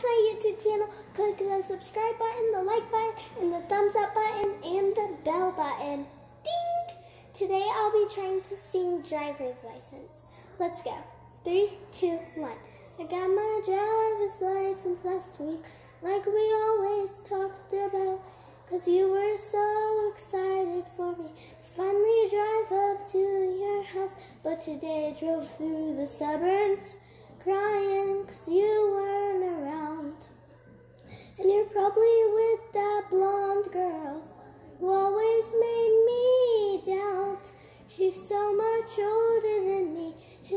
to my YouTube channel. Click the subscribe button, the like button, and the thumbs up button, and the bell button. Ding! Today I'll be trying to sing driver's license. Let's go. Three, two, one. I got my driver's license last week, like we always talked about. Cause you were so excited for me finally drive up to your house. But today I drove through the suburbs crying cause you weren't around.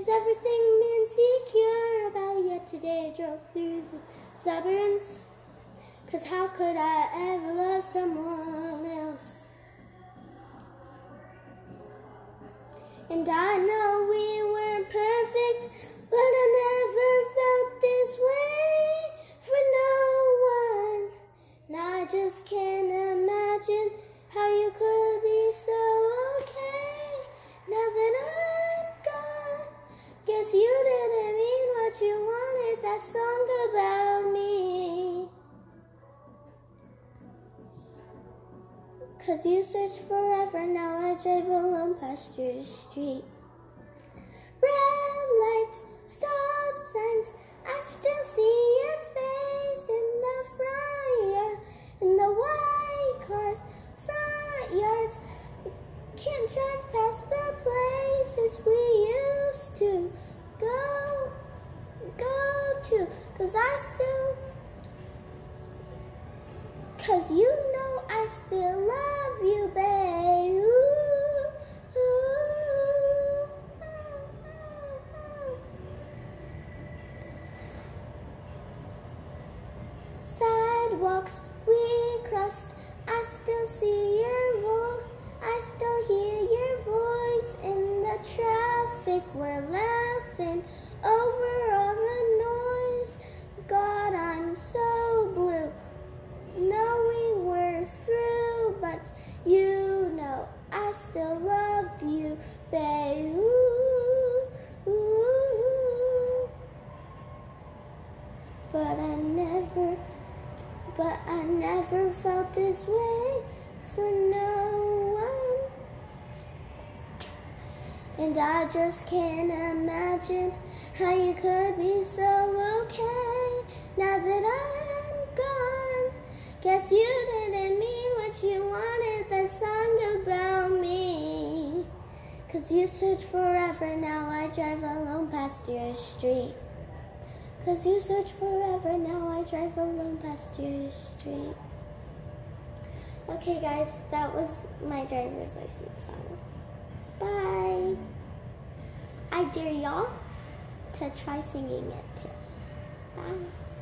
She's everything insecure about. Yet today I drove through the suburbs. Cause how could I ever love someone else? And I know that song about me. Cause you search forever, now I drive alone past your street. Red lights, stop signs, I still see your face in the front yard, in the white cars, front yards. Can't drive past the places we used to go, go to, cause I still Cause you know I still love you, babe. Ooh, ooh, ooh, Sidewalks we crossed, I still see your voice. I still hear your voice in the traffic. We're laughing I still love you, babe. Ooh, ooh. But I never, but I never felt this way for no one. And I just can't imagine how you could be so okay now that I'm gone. Guess you didn't mean what you wanted Cause you searched forever, now I drive alone past your street. Cause you searched forever, now I drive alone past your street. Okay guys, that was my driver's license song. Bye. I dare y'all to try singing it too. Bye.